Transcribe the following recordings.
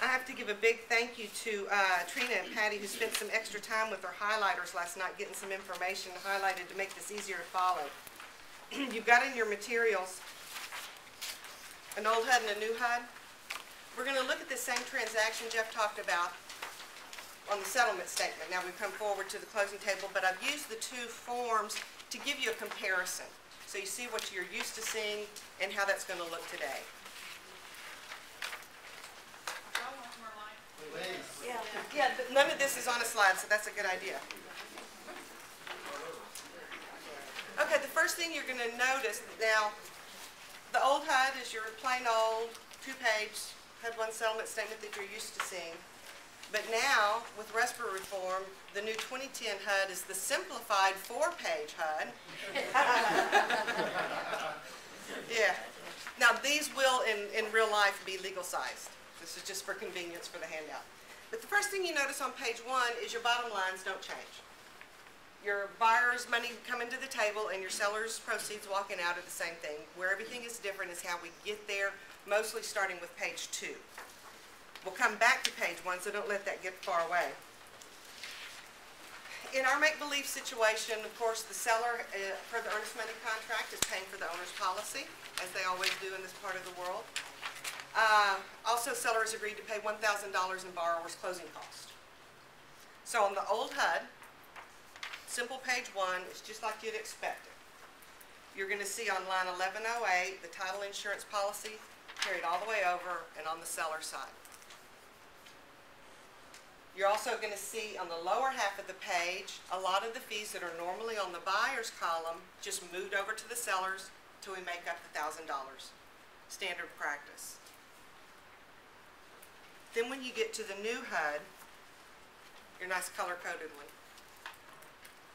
I have to give a big thank you to uh, Trina and Patty who spent some extra time with their highlighters last night getting some information highlighted to make this easier to follow. You've got in your materials an old HUD and a new HUD. We're going to look at the same transaction Jeff talked about on the settlement statement. Now we've come forward to the closing table, but I've used the two forms to give you a comparison. So you see what you're used to seeing and how that's going to look today. Yeah. Yeah, none of this is on a slide, so that's a good idea. Okay, the first thing you're gonna notice, now, the old HUD is your plain old, two-page, HUD one settlement statement that you're used to seeing. But now, with RESPA reform, the new 2010 HUD is the simplified four-page HUD. Yeah. Now, these will, in, in real life, be legal sized. This is just for convenience for the handout. But the first thing you notice on page one is your bottom lines don't change. Your buyer's money coming to the table and your seller's proceeds walking out are the same thing. Where everything is different is how we get there, mostly starting with page two. We'll come back to page one, so don't let that get far away. In our make-believe situation, of course, the seller, uh, per the earnest money contract, is paying for the owner's policy, as they always do in this part of the world. Uh, Also, sellers agreed to pay $1,000 in borrower's closing cost. So on the old HUD, simple page one, it's just like you'd expect it. You're going to see on line 1108, the title insurance policy carried all the way over and on the seller side. You're also going to see on the lower half of the page, a lot of the fees that are normally on the buyer's column just moved over to the sellers till we make up the thousand dollars. Standard practice. Then when you get to the new HUD, your nice color-coded one,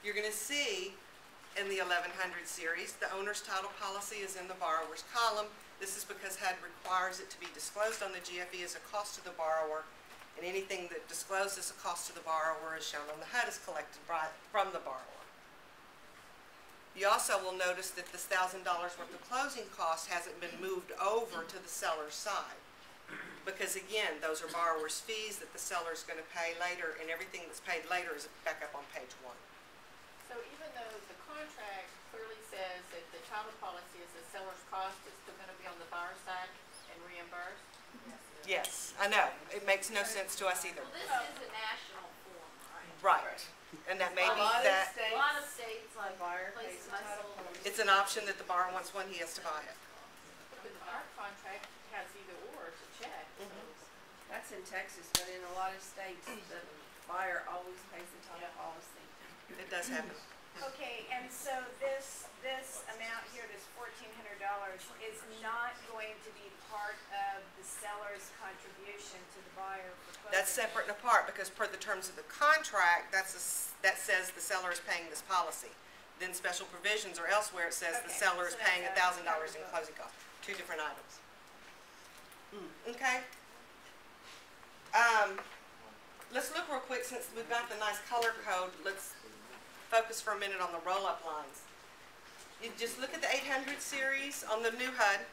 you're going to see in the 1100 series, the owner's title policy is in the borrower's column. This is because HUD requires it to be disclosed on the GFE as a cost to the borrower, and anything that discloses a cost to the borrower is shown on the HUD is collected by, from the borrower. You also will notice that this thousand dollars worth of closing cost hasn't been moved over to the seller's side. Because again, those are borrower's fees that the seller is gonna pay later, and everything that's paid later is back up on page one. So even though the contract clearly says that the title policy is the seller's cost, it's still gonna be on the buyer's side and reimbursed? Yes, I know, it makes no sense to us either. Well, this is a national form, right? Right, and that may A be lot of that, A lot of states like buyer places pays the title it's an option that the borrower wants one, he has to buy it. But our contract has either or, it's a check, so. Mm-hmm. That's in Texas, but in a lot of states, the buyer always pays the title Yeah. policy. It does happen. Okay, and so this, this amount here, this fourteen hundred dollars, is not going to be part of the seller's contribution to the buyer for closing? That's separate and apart, because per the terms of the contract, that's, a s- that says the seller is paying this policy. Then special provisions or elsewhere, it says the seller is so paying a thousand dollars in closing costs, two different items. Okay? Um, let's look real quick, since we've got the nice color code, let's focus for a minute on the roll-up lines. You just look at the eight hundred series on the new HUD,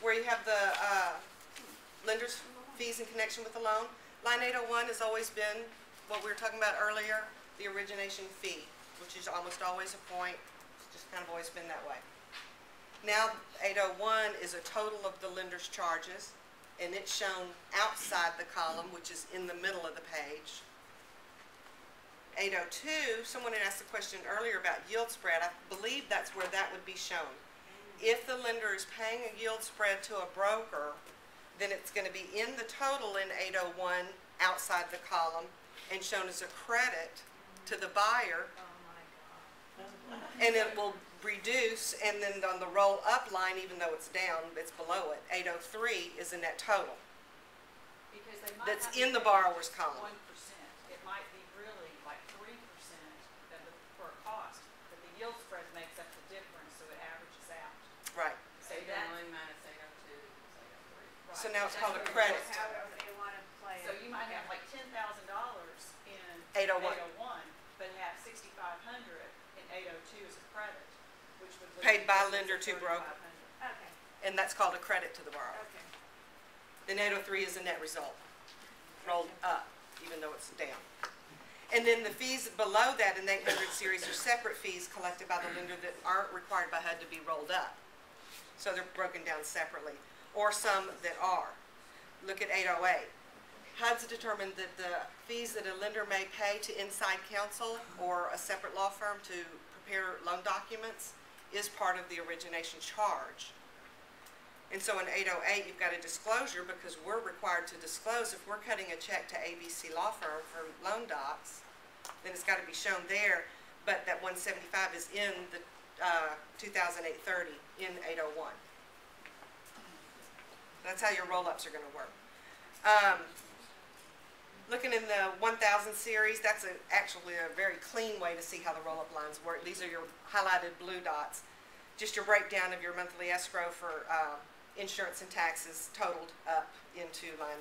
where you have the, uh, lender's fees in connection with the loan. Line eight oh one has always been what we were talking about earlier, the origination fee, which is almost always a point, it's just kind of always been that way. Now, eight oh one is a total of the lender's charges, and it's shown outside the column, which is in the middle of the page. Eight oh two, someone had asked a question earlier about yield spread, I believe that's where that would be shown. If the lender is paying a yield spread to a broker, then it's gonna be in the total in eight oh one, outside the column, and shown as a credit to the buyer and it will reduce, and then on the roll up line, even though it's down, it's below it. 803 is in that total. that's in the borrower's column. 1%. It might be really like 3% for a cost, but the yield spread makes up the difference, so it averages out. Right. So, you don't line minus 802 803. Right. So now it's called a credit. So you might have like 10 by the lender to broker. Okay, And that's called a credit to the borrower. okay. Then eight oh three is the net result, rolled up, even though it's down. And then the fees below that in the eight hundred series are separate fees collected by the lender that aren't required by HUD to be rolled up. So they're broken down separately, or some that are. Look at eight oh eight. HUD's determined that the fees that a lender may pay to inside counsel or a separate law firm to prepare loan documents is part of the origination charge. And so in eight oh eight, you've got a disclosure because we're required to disclose if we're cutting a check to ABC Law Firm for loan docs, then it's gotta be shown there, but that one seventy-five is in the, uh, two thousand eight thirty in eight oh one. That's how your roll-ups are gonna work. Um, looking in the one thousand series, that's a, actually a very clean way to see how the roll-up lines work. These are your highlighted blue dots. Just your breakdown of your monthly escrow for, uh, insurance and taxes totaled up into line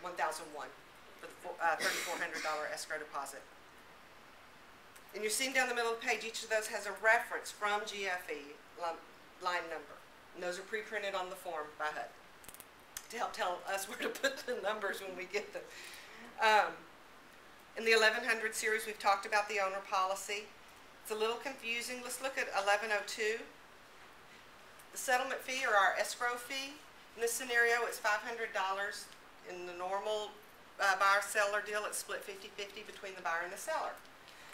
one thousand one for the uh, thirty-four hundred dollar escrow deposit. And you're seeing down the middle of the page, each of those has a reference from GFE, line number. And those are pre-printed on the form by HUD to help tell us where to put the numbers when we get them. Um, in the eleven hundred series, we've talked about the owner policy. It's a little confusing. Let's look at eleven oh two. The settlement fee or our escrow fee, in this scenario, it's five hundred dollars. In the normal, uh, buyer-seller deal, it's split 50-50 between the buyer and the seller.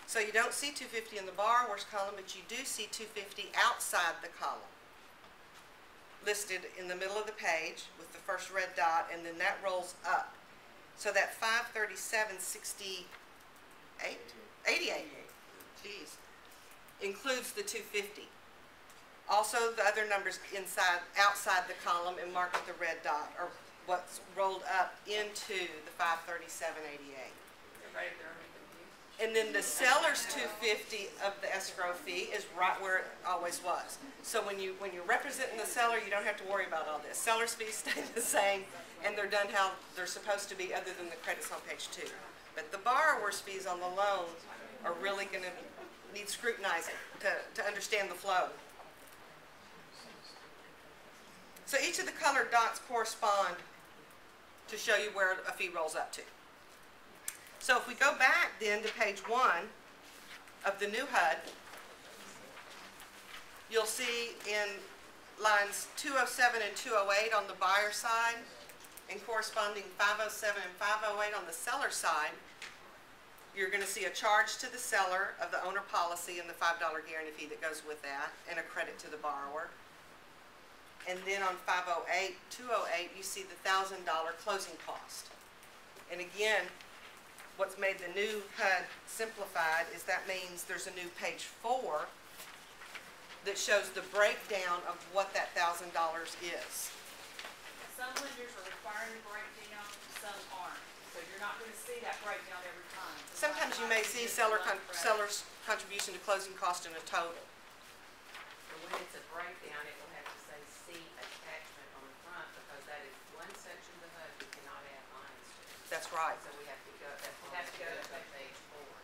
So you don't see two fifty in the borrower's column, but you do see two fifty outside the column. Listed in the middle of the page with the first red dot, and then that rolls up. So that 537.68, 88, geez, includes the 250. Also, the other numbers inside, outside the column and marked with the red dot are what's rolled up into the 537.88. And then the seller's two fifty of the escrow fee is right where it always was. So when you, when you're representing the seller, you don't have to worry about all this. Seller's fees stay the same, and they're done how they're supposed to be, other than the credits on page two. But the borrower's fees on the loan are really gonna need scrutinizing to, to understand the flow. So each of the colored dots correspond to show you where a fee rolls up to. So if we go back then to page one of the new HUD, you'll see in lines 207 and 208 on the buyer side and corresponding 507 and 508 on the seller side, you're going to see a charge to the seller of the owner policy and the $5 guarantee fee that goes with that and a credit to the borrower. And then on 508, 208, you see the $1,000 closing cost. And again, what's made the new HUD simplified is that means there's a new page four that shows the breakdown of what that thousand dollars is. Some lenders are requiring the breakdown, some aren't. So you're not gonna see that breakdown every time. Sometimes you may see seller con- seller's contribution to closing cost in a total. But when it's a breakdown, it will have That's right. So we have to go, we have to go to page four.